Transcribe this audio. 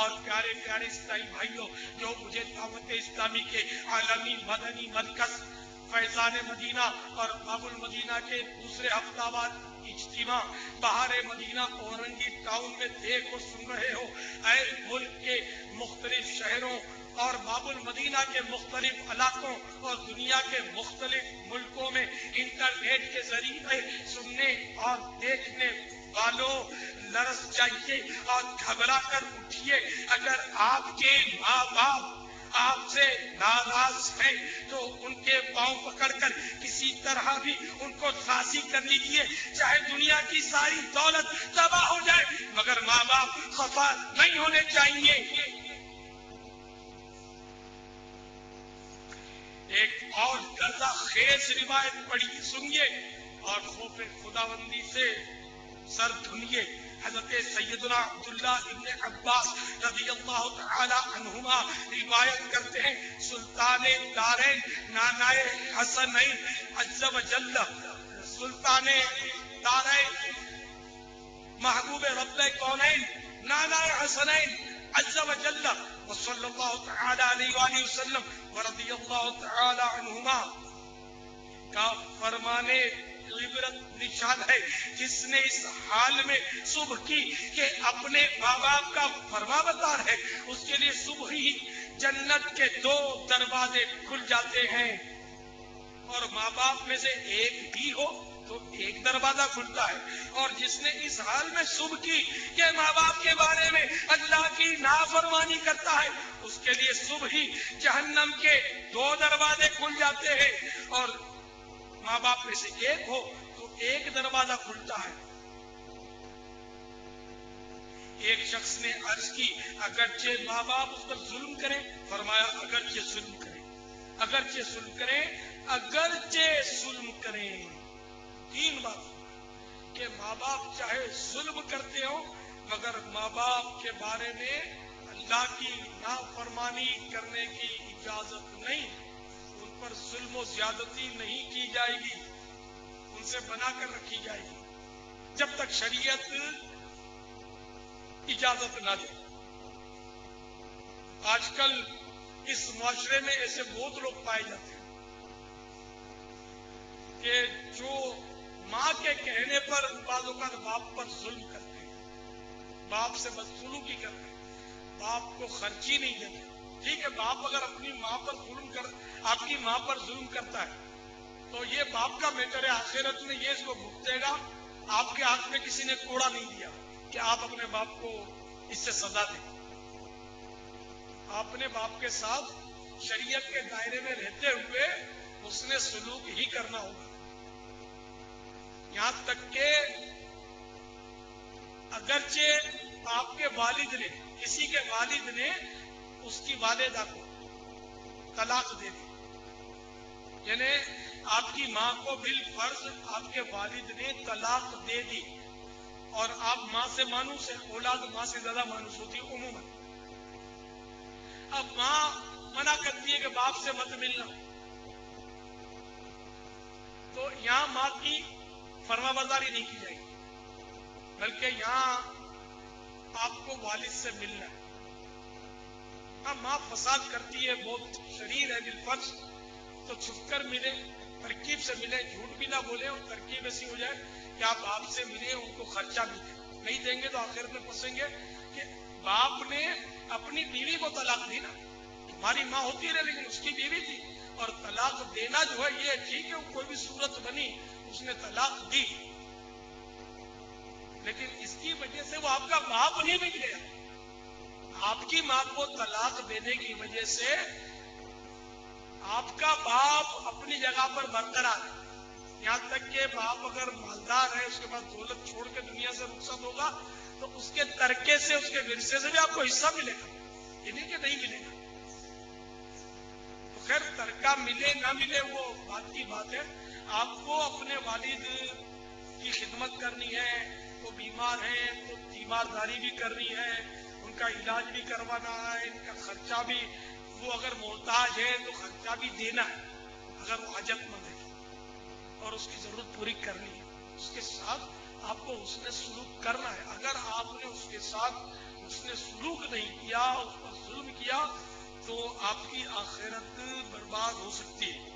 और प्यारे प्यारे इस्लाई भाइयों, जो मुझे दावत इस्लामी के आलमी, मदनी मरकज फैजान मदीना और बाबुल मदीना के दूसरे हफ्तावार इज्तिमा बहार मदीना औरंगी टाउन में देख और सुन रहे हो। ऐ मुल्क के मुख्तलिफ़ शहरों और बाबुल मदीना के मुख्तलिफ़ इलाकों और दुनिया के मुख्तलिफ़ मुल्कों में इंटरनेट के ज़रिए सुनने और देखने वालों लरस जाइए और घबरा कर उठिए। अगर आपके माँ बाप आपसे नाराज़ है तो उनके पाँव पकड़कर किसी तरह भी उनको राज़ी कर लीजिए। चाहे दुनिया की सारी दौलत तबाह हो जाए, मगर माँ बाप खफा नहीं होने चाहिए एक और गर्दा खेस रिवायत पढ़ी, सुनिए। और खोफे खुदाबंदी से सर धुनिए। हज़रत सैयदना अब्दुल्ला इब्न अब्बास रज़ी अल्लाह तआला रिवायत करते हैं, सुल्तान दारैन नानाए हसनैन अज्ज व जल्ल। सुल्तान दारैन महबूब रब्ब कौनैन नानाए हसनैन व जल्ल व सल्लल्लाहु तआला अलैहि वसल्लम व रज़ी अल्लाह तआला अन्हुमा का फरमाने इबरत निशान है जिसने इस हाल में सुबह की के अपने माँ बाप का फरमाबदार है उसके लिए सुबह ही जन्नत के दो दरवाजे खुल जाते हैं और माँ बाप में से एक भी हो तो एक दरवाज़ा खुलता है। और जिसने इस हाल में सुबह की, के माँ बाप के बारे में नाफरमानी करता है? उसके लिए सुबह ही जहन्नम के दो दरवाजे खुल जाते हैं और माँ बाप में से एक हो तो एक दरवाज़ा खुलता है। एक शख्स ने अर्ज़ की, अगरचे माँ बाप उस पर जुल्म करें। फरमाया, अगरचे जुल्म करें, अगरचे जुल्म करें, अगरचे जुल्म करें। तीन बात, के माँ बाप चाहे जुल्म करते हो मगर माँ बाप के बारे में अल्लाह की नाफरमानी करने की इजाज़त नहीं। उन पर जुल्म ज्यादती नहीं की जाएगी। उनसे बनाकर रखी जाएगी। जब तक शरीयत इजाज़त ना दे। आजकल इस माशरे में ऐसे बहुत लोग पाए जाते हैं कि जो माँ के कहने पर बाजों का बाप पर जुल्म करते बाप से बदसलूकी करते बाप को खर्ची नहीं देते ठीक है, बाप अगर अपनी माँ पर जुल्म कर, आपकी माँ पर जुल्म करता है तो ये बाप का मैटर है। आखिरत में ये इसको भुगतेगा। आपके हाथ में किसी ने कोड़ा नहीं दिया कि आप अपने बाप को इससे सजा दें। अपने बाप के साथ शरीयत के दायरे में रहते हुए उसने सलूक ही करना होगा। यहाँ तक के अगरचे आपके वालिद ने, किसी के वालिद ने उसकी वालिदा को तलाक दे दी। यानी आपकी माँ को बिल फ़र्ज़ आपके वालिद ने तलाक दे दी। और आप माँ से मानूस है, औलाद माँ से ज़्यादा मानूस होती है, उमूमन। अब माँ मना करती है कि बाप से मत मिलना। तो यहाँ माँ की फरमाबरदारी नहीं की जाएगी, बल्कि यहाँ आपको वालिद से मिलना है। माँ फसाद करती है, बहुत शरीर है बिलफर्ज तो छुपकर मिले, तरकीब से मिले, झूठ भी ना बोले और तरकीब ऐसी हो जाए कि आप बाप से मिले, उनको खर्चा भी दें। नहीं देंगे तो आखिर में फंसेंगे कि बाप ने अपनी बीवी को तलाक दी ना। हमारी माँ होती रहे लेकिन उसकी बीवी थी। और तलाक देना जो है, ये ठीक है कोई भी सूरत बनी, उसने तलाक दी। लेकिन इसकी वजह से वो आपका बाप नहीं बिक गया। आपकी माँ को तलाक देने की वजह से आपका बाप अपनी जगह पर बरकरार है। यहाँ तक के बाप अगर मालदार है, उसके बाद दौलत छोड़ के दुनिया से रुखसत होगा तो उसके तरके से, उसके विरसे से भी आपको हिस्सा मिलेगा। ये नहीं कि नहीं मिलेगा। तो खैर, तरका मिले ना मिले वो बात की बात है। आपको अपने वालिद की खिदमत करनी है बीमार है तो तीमारदारी भी करनी है, उनका इलाज भी करवाना है, इनका खर्चा भी, वो अगर मोहताज है तो खर्चा भी देना है, अगर वो हजतमंद है। और उसकी ज़रूरत पूरी करनी है। उसके साथ आपको उसने सुलूक करना है। अगर आपने उसके साथ उसने सुलूक नहीं किया उस पर जुल्म किया तो आपकी आखिरत बर्बाद हो सकती है।